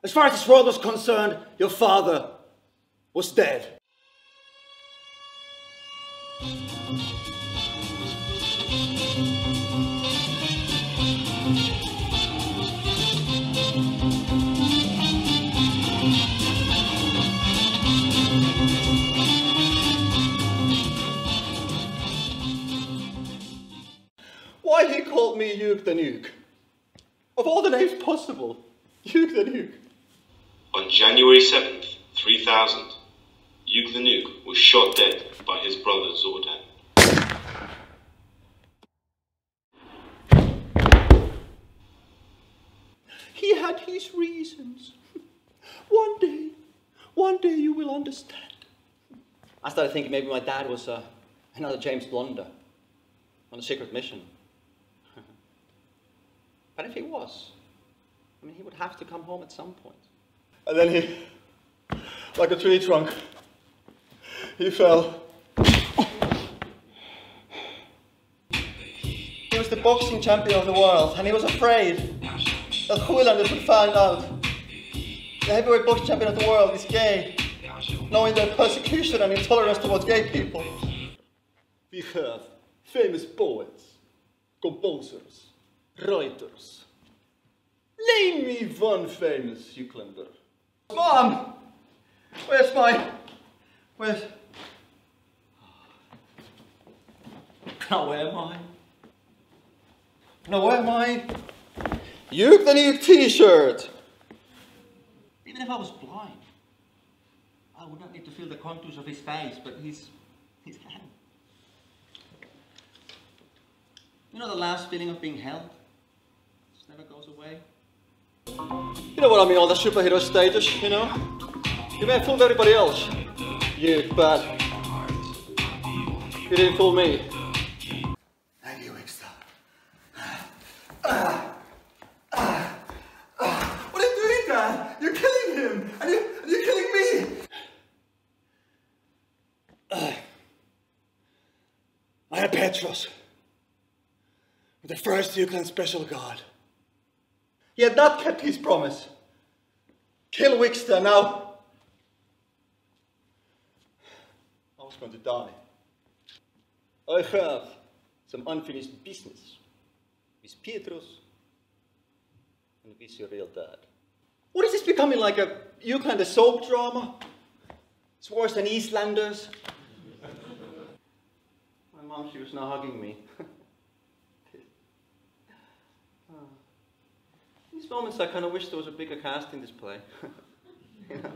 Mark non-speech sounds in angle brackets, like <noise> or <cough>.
As far as this world was concerned, your father was dead. Why he called me Uk the Nuke? Of all the names possible, Uk the Nuke. On January 7th, 3000, Uk the Nuke was shot dead by his brother Zordan. He had his reasons. <laughs> One day, one day you will understand. I started thinking maybe my dad was uh, another James Blunder on a secret mission. <laughs> but if he was, I mean, he would have to come home at some point. And then he, like a tree trunk, he fell. He was the boxing champion of the world, and he was afraid that Hoolanders would find out. The heavyweight boxing champion of the world is gay, knowing their persecution and intolerance towards gay people. We have famous poets, composers, writers. Name me one famous Euclinder. Mom! Where's my... Where's... Now where am I? Now where am I? Uke the new t-shirt! Even if I was blind, I would not need to feel the contours of his face, but his, his hand. You know the last feeling of being held? It just never goes away. You know what I mean, all the superhero status, you know? You may have fooled everybody else. You, but you didn't fool me. Thank you, Wixter. What are you doing, Dad? You're killing him, and, you, and you're killing me. I am Petros, the first Euclid special god. He had not kept his promise. Kill Wixter now. I was going to die. I have some unfinished business with Petros and with your real dad. What is this becoming like a you kind of soap drama? It's worse than Eastlanders. My mom, she was now hugging me. <laughs> these moments I kind of wish there was a bigger casting display. <laughs> you know?